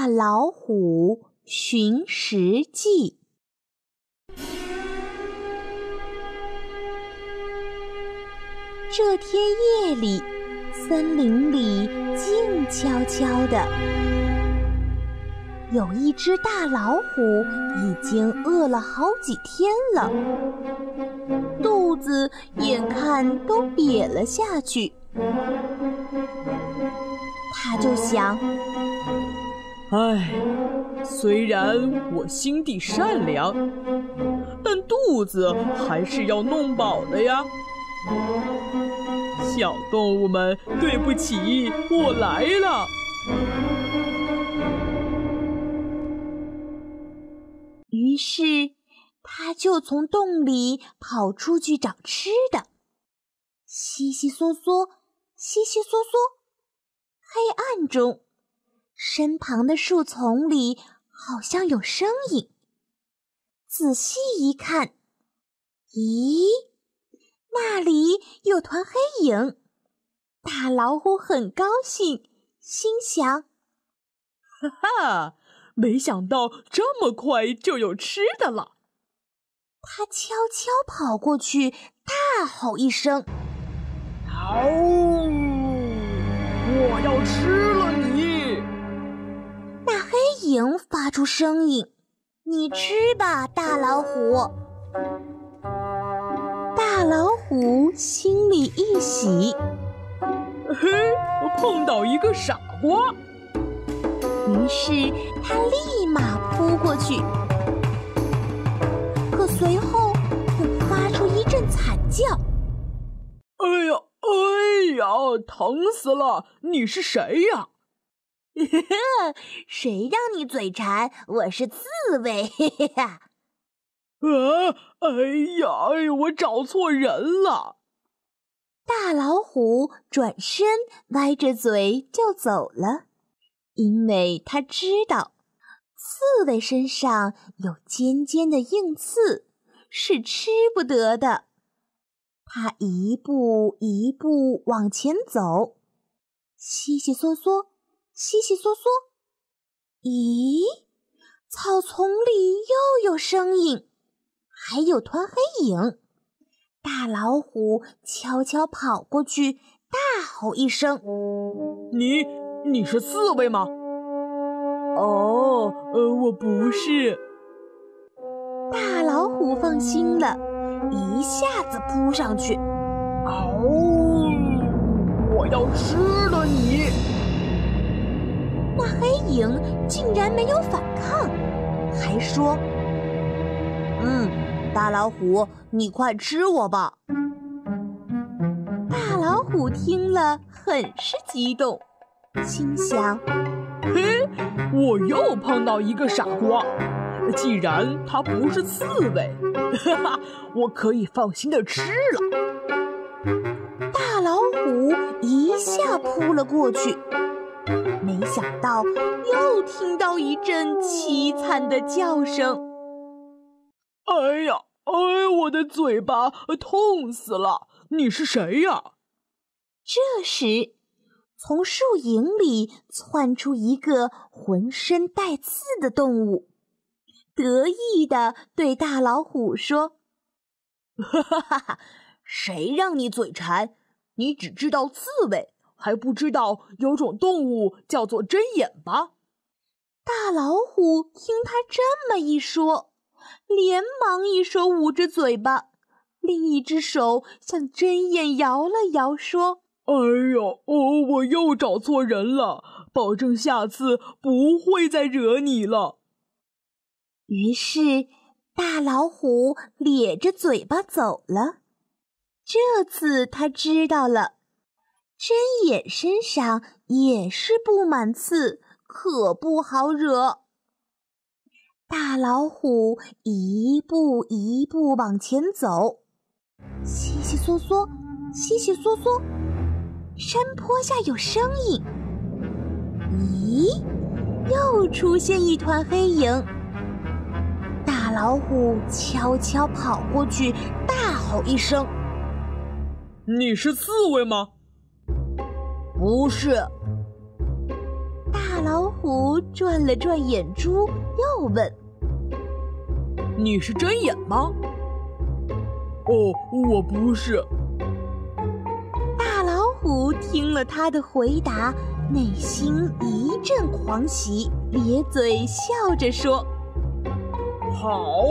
大老虎寻食记》。这天夜里，森林里静悄悄的。有一只大老虎已经饿了好几天了，肚子眼看都瘪了下去。他就想：唉，虽然我心地善良，但肚子还是要弄饱的呀。小动物们，对不起，我来了。于是，他就从洞里跑出去找吃的，悉悉嗦嗦，悉悉嗦嗦。黑暗中，身旁的树丛里好像有声音。仔细一看，咦，那里有团黑影。大老虎很高兴，心想：“哈哈，没想到这么快就有吃的了。”他悄悄跑过去，大吼一声：“嗷！”我要吃！发出声音：“你吃吧，大老虎。”大老虎心里一喜，嘿，碰到一个傻瓜。于是他立马扑过去，可随后又发出一阵惨叫：“哎呀！”哎呀，疼死了！你是谁呀？谁让你嘴馋？我是刺猬。啊！哎呀，哎呀，我找错人了。大老虎转身，歪着嘴就走了，因为他知道刺猬身上有尖尖的硬刺，是吃不得的。他一步一步往前走，悉悉嗦嗦，悉悉嗦嗦。咦，草丛里又有声音，还有团黑影。大老虎悄悄跑过去，大吼一声：“你，你是刺猬吗？”“哦，呃，我不是。”大老虎放心了。一下子扑上去，嗷！我要吃了你！那黑影竟然没有反抗，还说：“嗯，大老虎，你快吃我吧！”大老虎听了很是激动，心想：“嘿，我又碰到一个傻瓜。”既然它不是刺猬，哈哈，我可以放心的吃了。大老虎一下扑了过去，没想到又听到一阵凄惨的叫声。哎呀，哎，我的嘴巴痛死了！你是谁呀？这时，从树影里窜出一个浑身带刺的动物。得意地对大老虎说：“哈哈哈哈！谁让你嘴馋？你只知道刺猬，还不知道有种动物叫做针眼吧？”大老虎听他这么一说，连忙一手捂着嘴巴，另一只手向针眼摇了摇，说：“哎呦，哦，我又找错人了，保证下次不会再惹你了。”于是，大老虎咧着嘴巴走了。这次他知道了，针眼身上也是布满刺，可不好惹。大老虎一步一步往前走，悉悉嗦嗦，悉悉嗦嗦。山坡下有声音，咦，又出现一团黑影。大老虎悄悄跑过去，大吼一声：“你是刺猬吗？”“不是。”大大老虎转了转眼珠，又问：“你是针眼吗？”“哦，我不是。”大老虎听了他的回答，内心一阵狂喜，咧嘴笑着说：“好，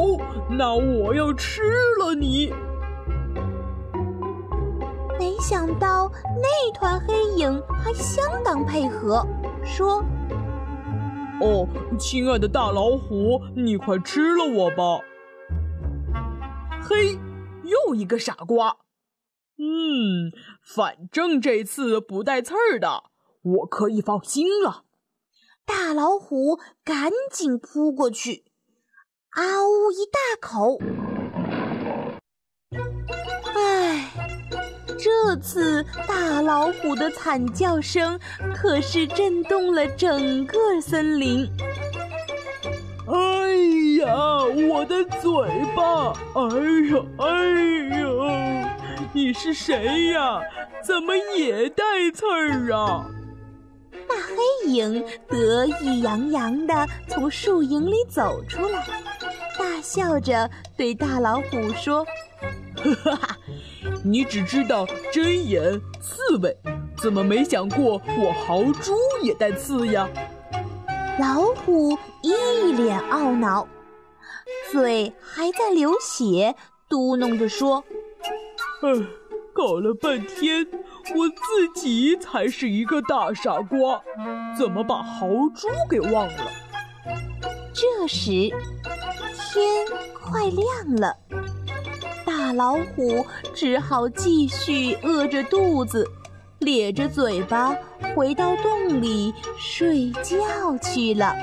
那我要吃了你。”没想到那团黑影还相当配合，说：“哦，亲爱的大老虎，你快吃了我吧！”嘿，又一个傻瓜。嗯，反正这次不带刺儿的，我可以放心了。大老虎赶紧扑过去，啊呜一大口。这次大老虎的惨叫声可是震动了整个森林。哎呀，我的嘴巴！哎呀，哎呀！你是谁呀？怎么也带刺儿啊？大黑影得意洋洋地从树影里走出来，大笑着对大老虎说：“哈哈。”你只知道针眼、刺猬，怎么没想过我豪猪也带刺呀？老虎一脸懊恼，嘴还在流血，嘟哝着说：“唉，搞了半天，我自己才是一个大傻瓜，怎么把豪猪给忘了？”这时，天快亮了。老虎只好继续饿着肚子，咧着嘴巴回到洞里睡觉去了。